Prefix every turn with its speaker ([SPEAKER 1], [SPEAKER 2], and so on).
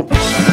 [SPEAKER 1] Oh,